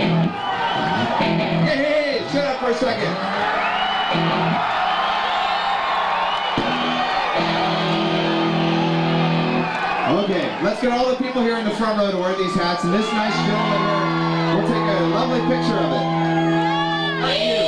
Hey, hey, shut up for a second. Okay, let's get all the people here in the front row to wear these hats, and this nice gentleman here will take a lovely picture of it.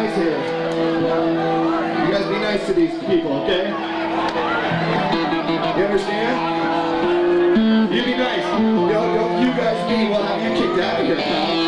Ladies here. You guys be nice to these people, okay? You understand? You be nice. Don't, don't you guys be, we'll have you kicked out of here, pal.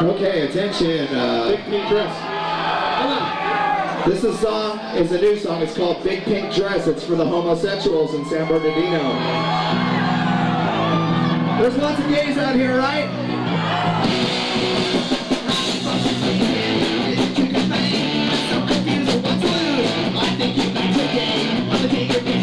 Okay, attention. Uh, Big pink dress. this is song is a new song. It's called Big Pink Dress. It's for the homosexuals in San Bernardino. There's lots of gays out here, right? Okay.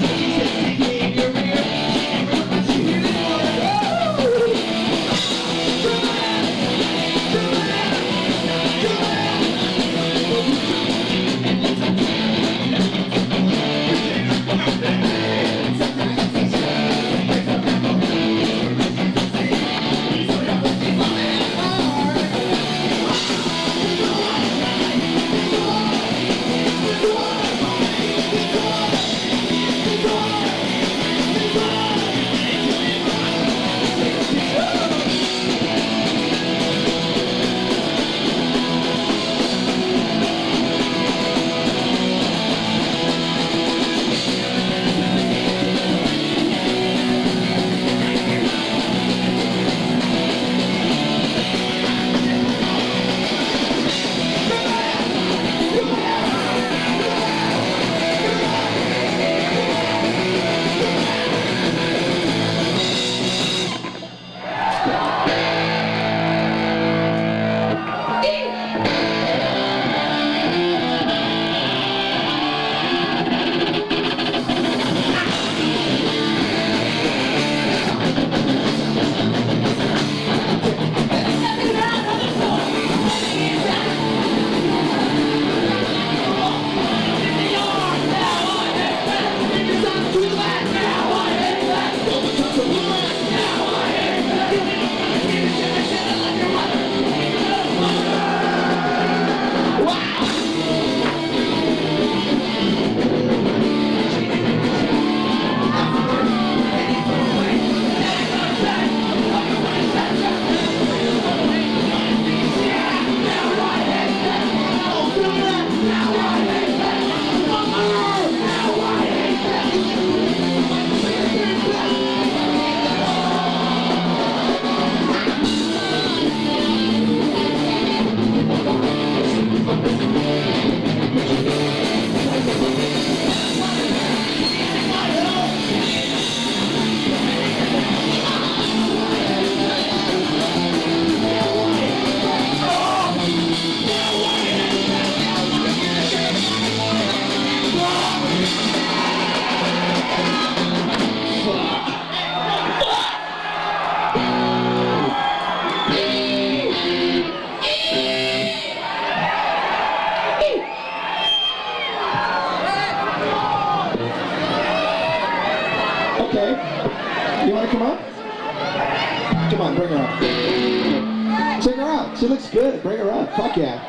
Good. Bring her up. Fuck yeah.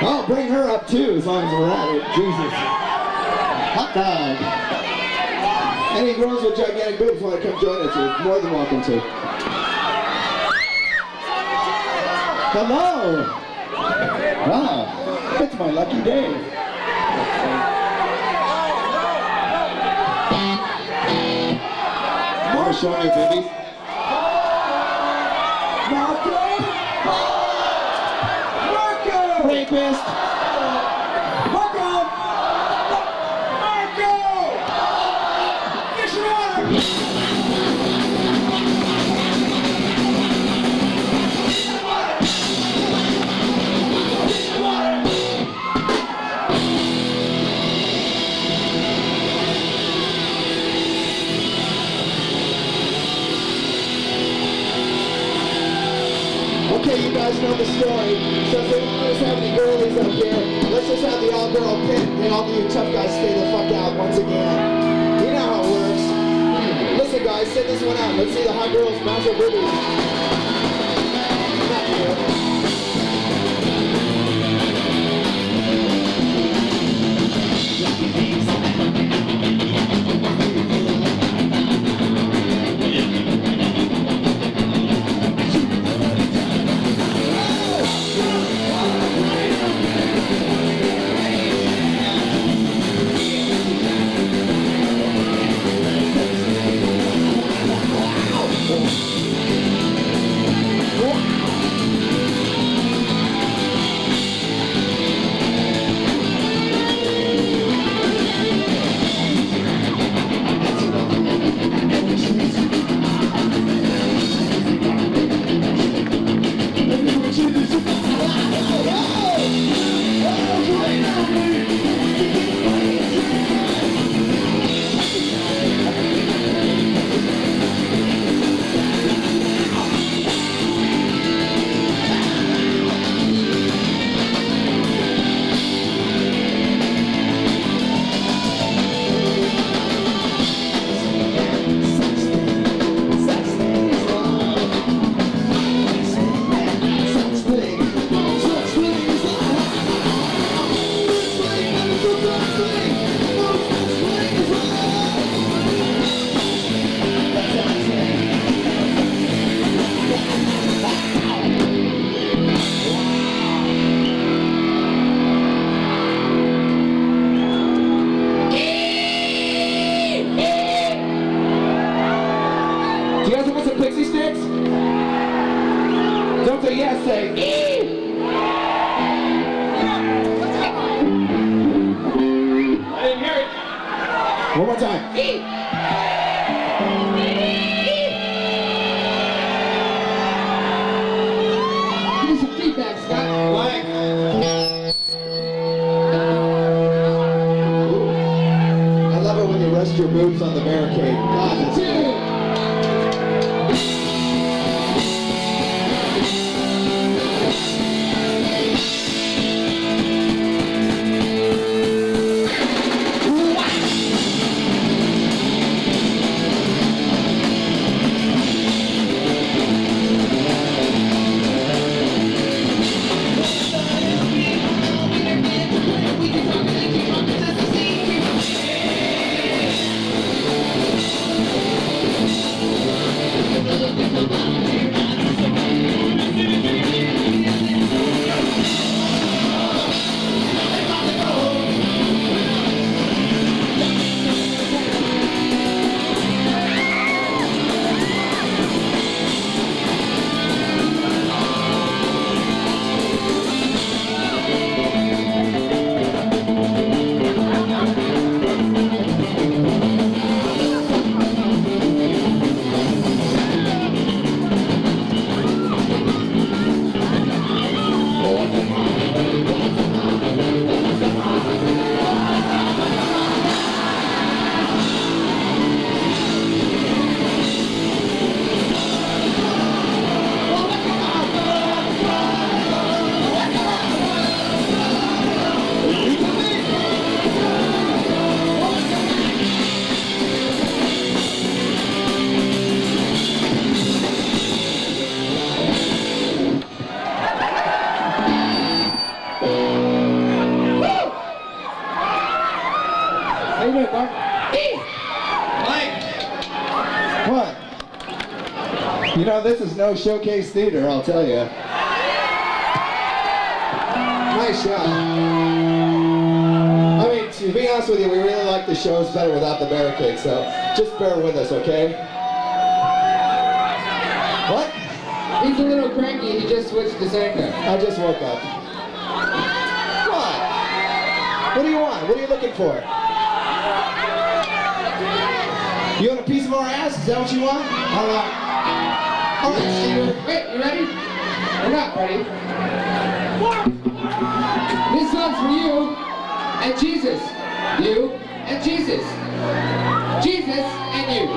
Oh, bring her up too, as long as we're at it. Jesus. Hot dog. Any girls with gigantic boobs want to come join us, you're more than welcome to. Hello. Wow. It's my lucky day. Want to show Marco! Guys know the story. Since they don't want us to have any girlies up here, let's just have the all-girl pit and all you tough guys stay the fuck out once again. You know how it works. Listen, guys, send this one out. Let's see the hot girls bounce their boobies. No showcase theater, I'll tell you. Nice shot. I mean, to be honest with you, we really like the shows better without the barricade, so just bear with us, okay? What? He's a little cranky. He just switched his haircut. I just woke up. What? What do you want? What are you looking for? You want a piece of our ass? Is that what you want? All right. All right, Stever. Wait, you ready? We're not ready. This song's for you and Jesus. You and Jesus. Jesus and you.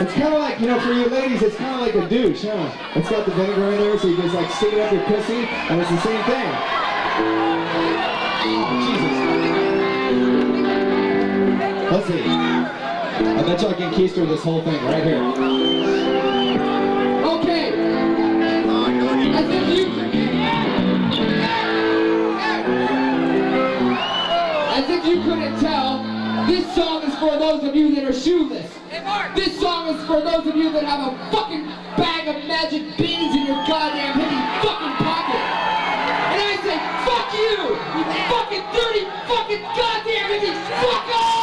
It's kind of like, you know, for you ladies, it's kind of like a douche, huh? It's got the vinegar in there, so you just like stick it up your pussy, and it's the same thing. Jesus. Let's see. I bet y'all can keister this whole thing right here. Okay. As if you. As if you couldn't tell, this song is for those of you that are shoeless. This song is for those of you that have a fucking bag of magic beans in your goddamn hippie fucking pocket. And I say, fuck you! You fucking dirty fucking goddamn hippie! Fuck off!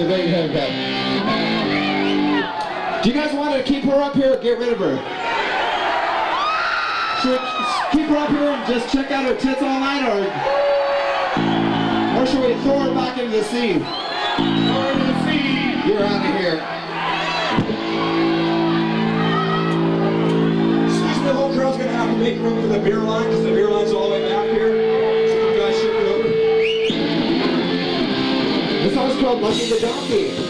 the big haircut. Do you guys want to keep her up here or get rid of her? Should keep her up here and just check out her tits all night or... Or should we throw her back into the sea? Throw her into the sea! You're out of here. Excuse me, the little girl's gonna have to make room for the beer line because the beer line's all the way back here. song's called Lucky the Donkey.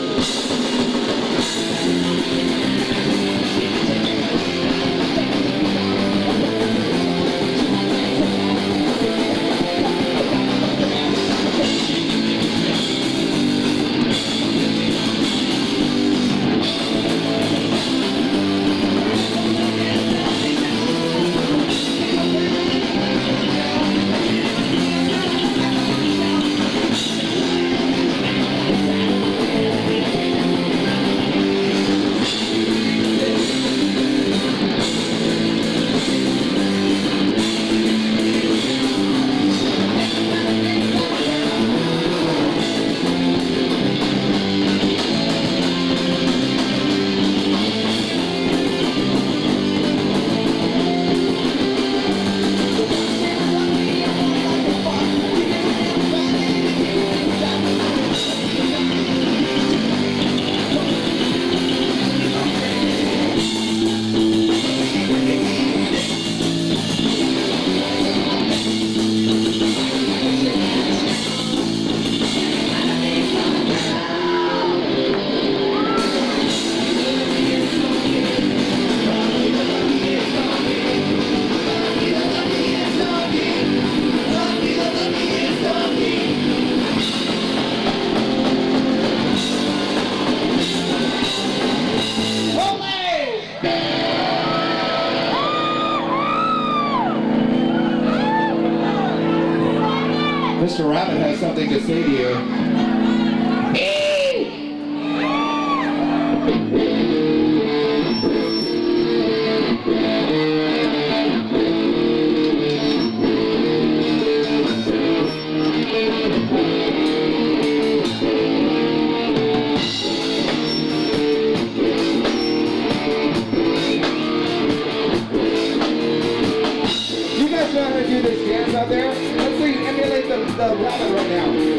the ladder right now.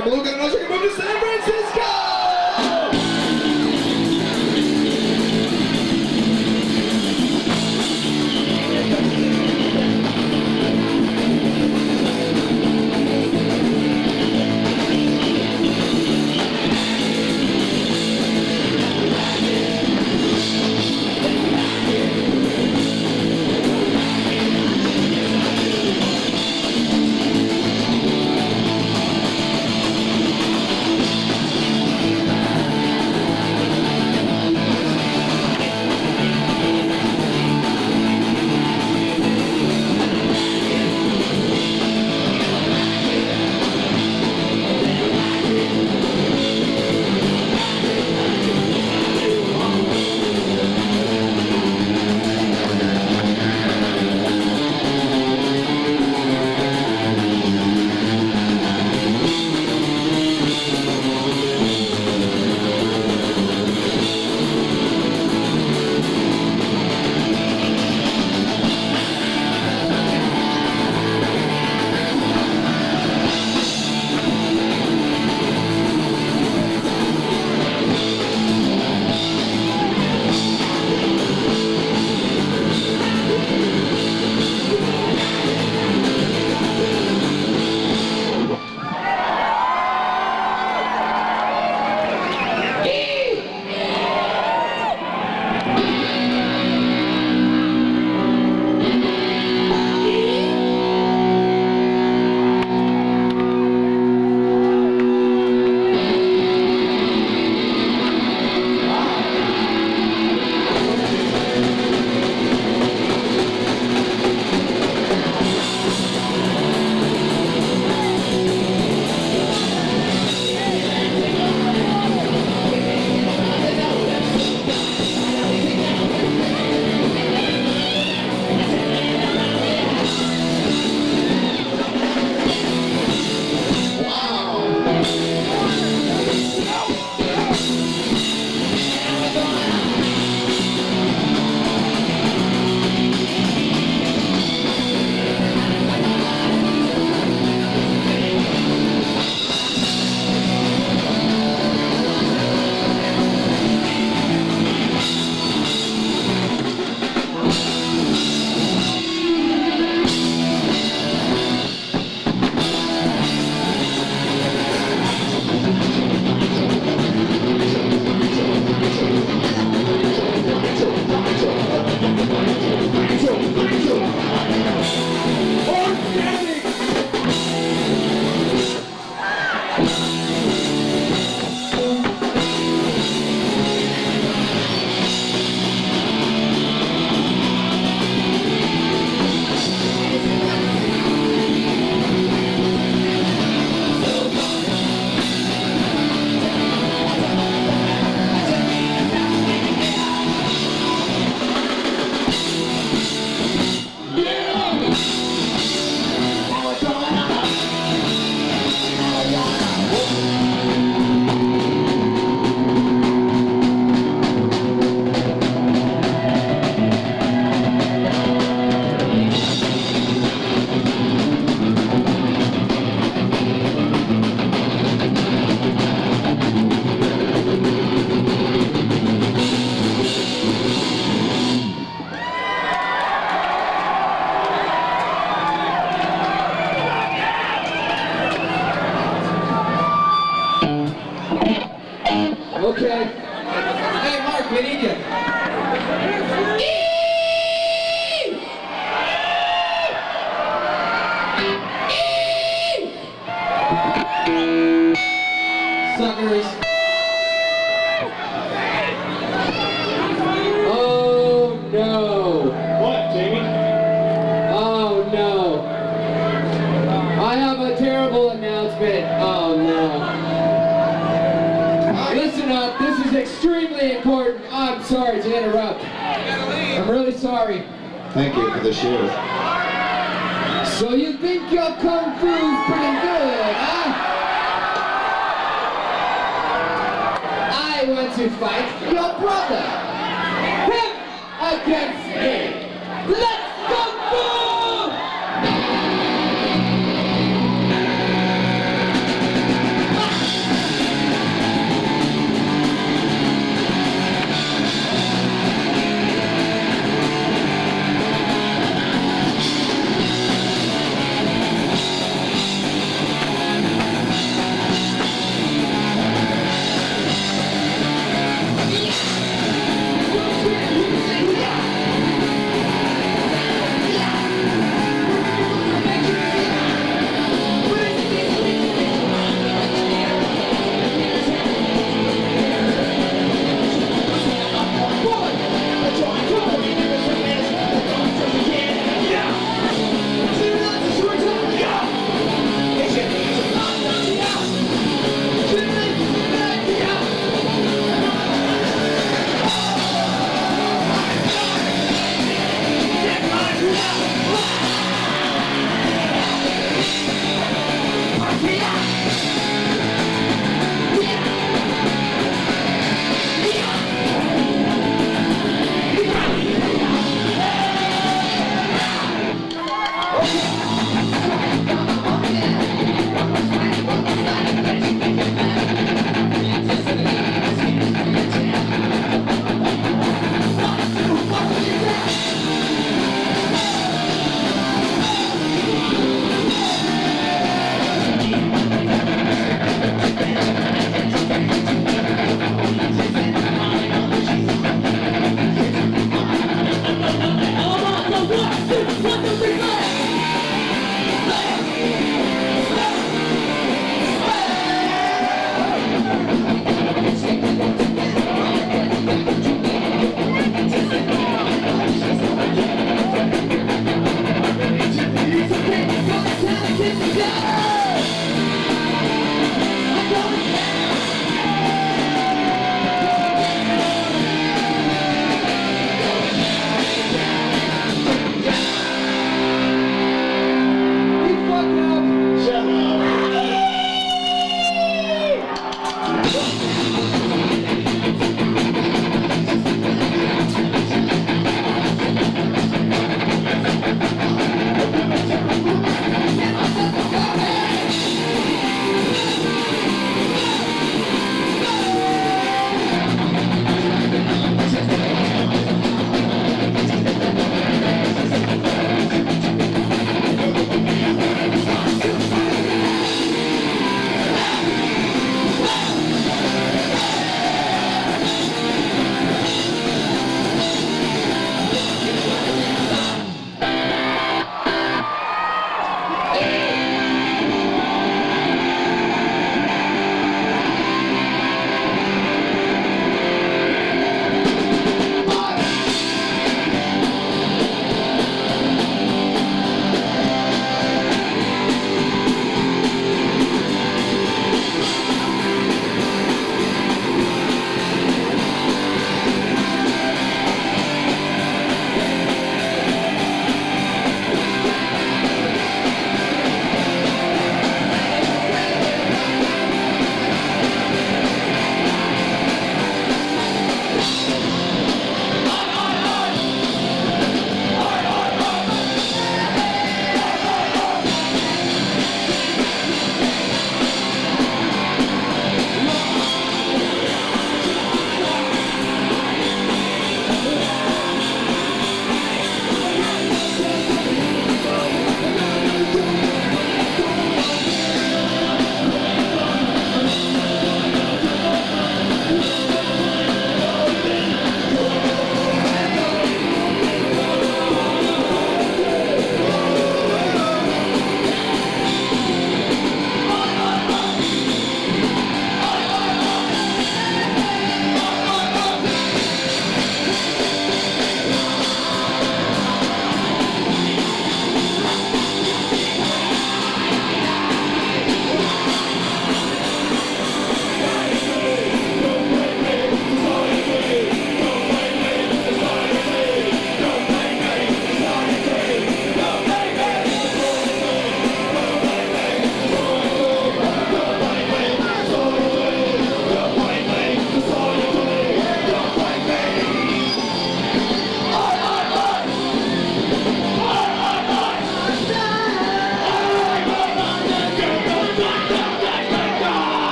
From Luke and Nojika Movie San Francisco! So you think your kung fu is pretty good, huh? I want to fight your brother. Him against me. Let's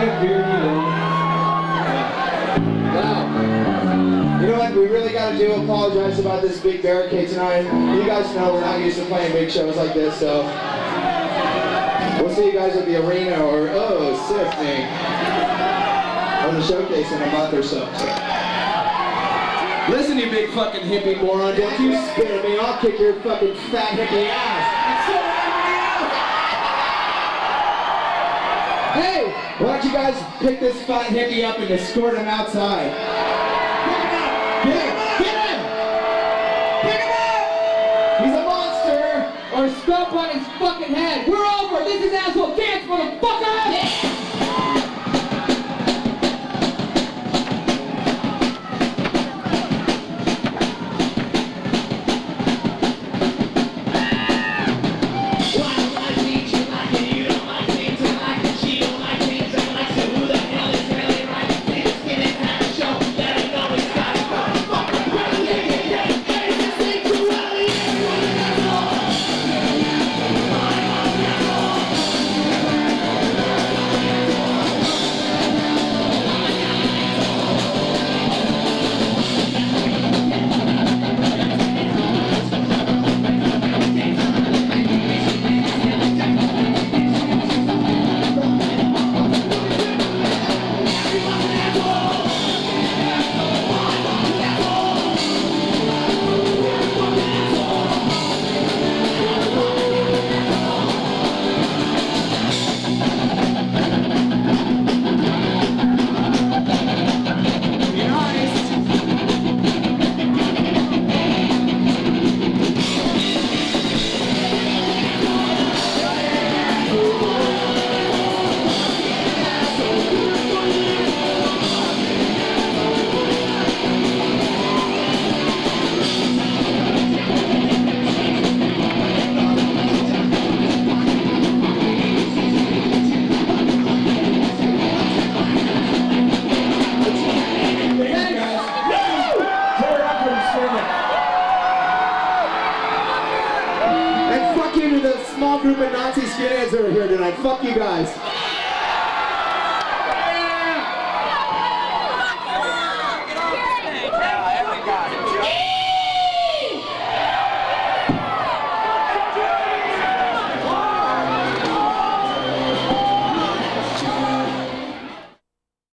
Beer, you know. What? We really got to do apologize about this big barricade tonight. You guys know we're not used to playing big shows like this, so we'll see you guys at the arena or oh, sifting on the showcase in a month or so. Listen, you big fucking hippie moron! Don't you spit at me! I'll kick your fucking fat hippie ass. Guys pick this fat hippie up and escort him outside? Pick him up! Get him! Pick him up! He's a monster! Or stomp on his fucking head. We're over. This is asshole